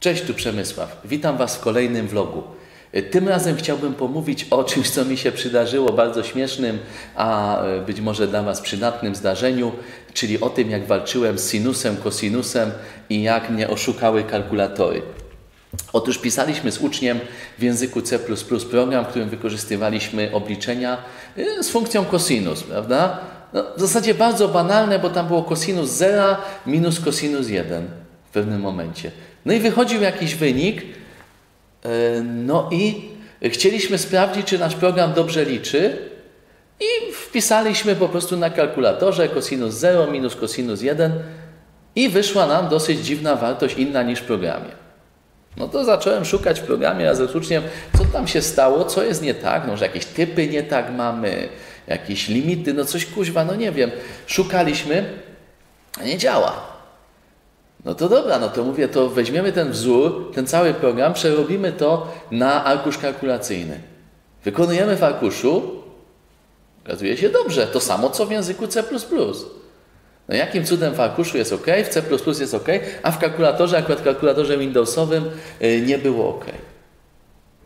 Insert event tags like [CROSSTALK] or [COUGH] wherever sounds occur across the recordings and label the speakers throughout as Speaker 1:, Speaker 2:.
Speaker 1: Cześć, tu Przemysław. Witam Was w kolejnym vlogu. Tym razem chciałbym pomówić o czymś, co mi się przydarzyło, bardzo śmiesznym, a e, być może dla Was przydatnym zdarzeniu, czyli o tym, jak walczyłem z sinusem, kosinusem i jak mnie oszukały kalkulatory. Otóż pisaliśmy z uczniem w języku C program, w którym wykorzystywaliśmy obliczenia e, z funkcją kosinus, prawda? No, w zasadzie bardzo banalne, bo tam było kosinus 0 minus kosinus 1 w pewnym momencie. No i wychodził jakiś wynik, e, no i chcieliśmy sprawdzić, czy nasz program dobrze liczy i wpisaliśmy po prostu na kalkulatorze kosinus 0 minus kosinus 1 i wyszła nam dosyć dziwna wartość, inna niż w programie. No to zacząłem szukać w programie razem z uczniem, co tam się stało, co jest nie tak, no, że jakieś typy nie tak mamy, jakieś limity, no coś kuźwa, no nie wiem. Szukaliśmy, nie działa. No to dobra, no to mówię, to weźmiemy ten wzór, ten cały program, przerobimy to na arkusz kalkulacyjny. Wykonujemy w arkuszu, okazuje się dobrze, to samo co w języku C++. No jakim cudem w arkuszu jest OK, w C++ jest OK, a w kalkulatorze, akurat w kalkulatorze Windowsowym y, nie było OK.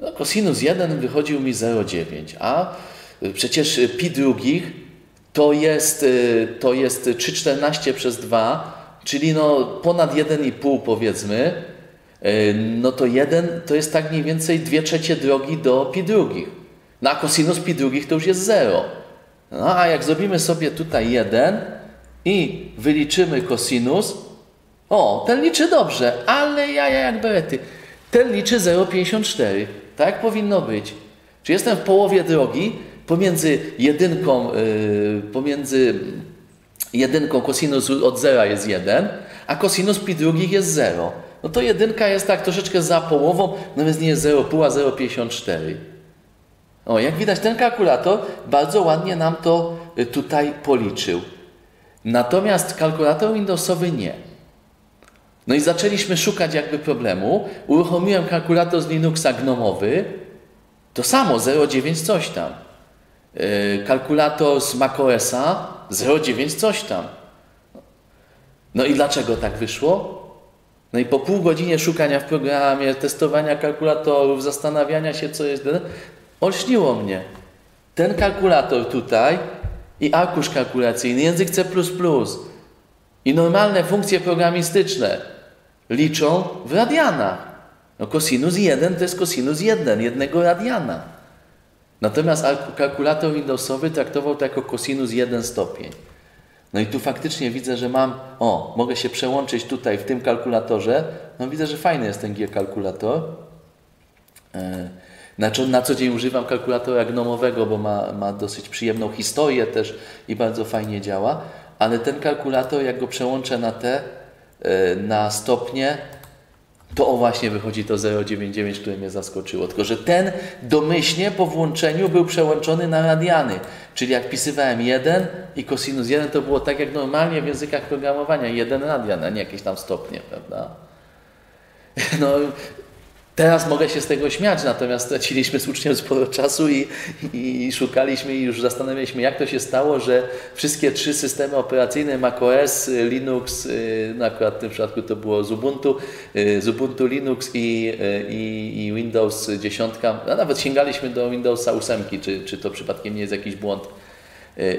Speaker 1: No, cosinus 1 wychodził mi 0,9, a przecież pi drugich to jest, y, to jest 3,14 przez 2, czyli no ponad 1,5 powiedzmy, e, no to 1 to jest tak mniej więcej 2 trzecie drogi do pi drugich. No a cosinus pi drugich to już jest 0. No a jak zrobimy sobie tutaj 1 i wyliczymy cosinus, o, ten liczy dobrze, ale ja, ja jak berety. Ten liczy 0,54. Tak powinno być. Czy jestem w połowie drogi pomiędzy jedynką, yy, pomiędzy jedynką kosinus od zera jest 1, a kosinus pi drugich jest 0. No to jedynka jest tak troszeczkę za połową, no więc nie jest 0,5, a 0,54. O, jak widać, ten kalkulator bardzo ładnie nam to y, tutaj policzył. Natomiast kalkulator Windowsowy nie. No i zaczęliśmy szukać jakby problemu. Uruchomiłem kalkulator z Linuxa gnomowy. To samo, 0,9 coś tam. Yy, kalkulator z macOSa 0,9 coś tam. No i dlaczego tak wyszło? No i po pół godzinie szukania w programie, testowania kalkulatorów, zastanawiania się, co jest, olśniło mnie. Ten kalkulator tutaj i arkusz kalkulacyjny, język C++ i normalne funkcje programistyczne liczą w radianach. No cosinus 1 to jest cosinus 1, jednego radiana. Natomiast kalkulator Windowsowy traktował to jako cosinus 1 stopień. No i tu faktycznie widzę, że mam, o, mogę się przełączyć tutaj w tym kalkulatorze. No widzę, że fajny jest ten G-kalkulator. E, znaczy, na co dzień używam kalkulatora gnomowego, bo ma, ma dosyć przyjemną historię też i bardzo fajnie działa. Ale ten kalkulator, jak go przełączę na te, e, na stopnie, to właśnie wychodzi to 0,99, które mnie zaskoczyło. Tylko, że ten domyślnie po włączeniu był przełączony na radiany. Czyli jak pisywałem 1 i cosinus 1, to było tak jak normalnie w językach programowania. Jeden radian, a nie jakieś tam stopnie, prawda? [LAUGHS] No, Teraz mogę się z tego śmiać, natomiast straciliśmy z uczniem sporo czasu i, i, szukaliśmy i już zastanawialiśmy, jak to się stało, że wszystkie trzy systemy operacyjne macOS, Linux, y, no akurat w tym przypadku to było z Ubuntu, y, z Ubuntu Linux i, y, i, i Windows 10, a nawet sięgaliśmy do Windowsa 8, czy, czy to przypadkiem nie jest jakiś błąd.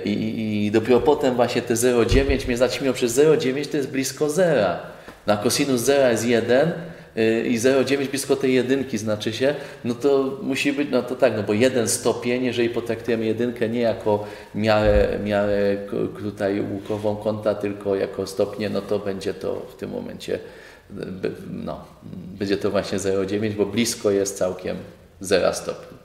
Speaker 1: I, i dopiero potem właśnie te 0,9 mnie zaćmiło przez 0,9 to jest blisko zera. Na cosinus zera jest 1, i 0,9 blisko tej jedynki znaczy się, no to musi być, no to tak, no bo jeden stopień, jeżeli potraktujemy jedynkę nie jako miarę, miarę tutaj łukową kąta, tylko jako stopnie, no to będzie to w tym momencie, no, będzie to właśnie 0,9, bo blisko jest całkiem 0 stopni.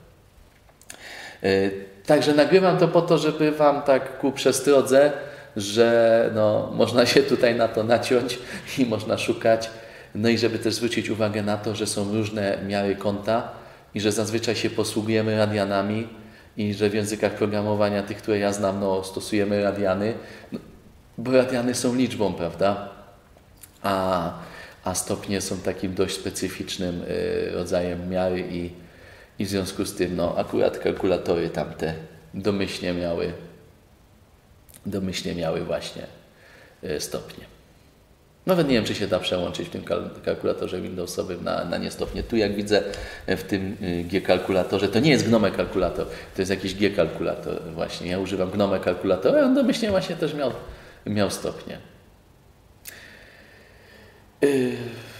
Speaker 1: Y, także nagrywam to po to, żeby Wam tak ku przestrodze, że no, można się tutaj na to naciąć i można szukać no i żeby też zwrócić uwagę na to, że są różne miary kąta i że zazwyczaj się posługujemy radianami i że w językach programowania, tych, które ja znam, no, stosujemy radiany, no, bo radiany są liczbą, prawda? A, a stopnie są takim dość specyficznym y, rodzajem miary i, i w związku z tym, no, akurat kalkulatory tamte domyślnie miały, domyślnie miały właśnie y, stopnie. Nawet nie wiem, czy się da przełączyć w tym kal- kalkulatorze Windowsowym na, na niestopnie. Tu jak widzę w tym y, G-kalkulatorze, to nie jest Gnome kalkulator, to jest jakiś G-kalkulator właśnie. Ja używam Gnome kalkulatora, on domyślnie właśnie też miał, miał stopnie. Y, Tak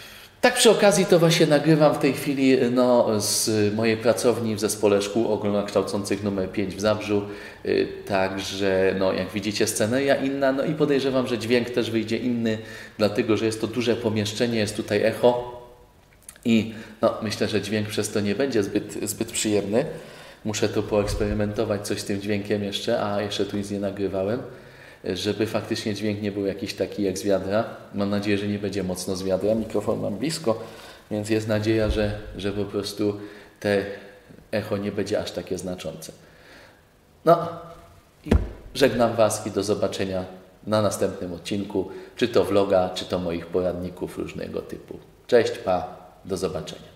Speaker 1: przy okazji to właśnie nagrywam w tej chwili no, z mojej pracowni w zespole szkół ogólnokształcących numer 5 w Zabrzu. Y, Także no, jak widzicie sceneria inna, no i podejrzewam, że dźwięk też wyjdzie inny, dlatego że jest to duże pomieszczenie, jest tutaj echo i no, myślę, że dźwięk przez to nie będzie zbyt, zbyt przyjemny. Muszę tu poeksperymentować coś z tym dźwiękiem jeszcze, a jeszcze tu nic nie nagrywałem żeby faktycznie dźwięk nie był jakiś taki jak z wiadra. Mam nadzieję, że nie będzie mocno z wiadra. Mikrofon mam blisko, więc jest nadzieja, że, że po prostu te echo nie będzie aż takie znaczące. No i żegnam Was i do zobaczenia na następnym odcinku, czy to vloga, czy to moich poradników różnego typu. Cześć, pa, do zobaczenia.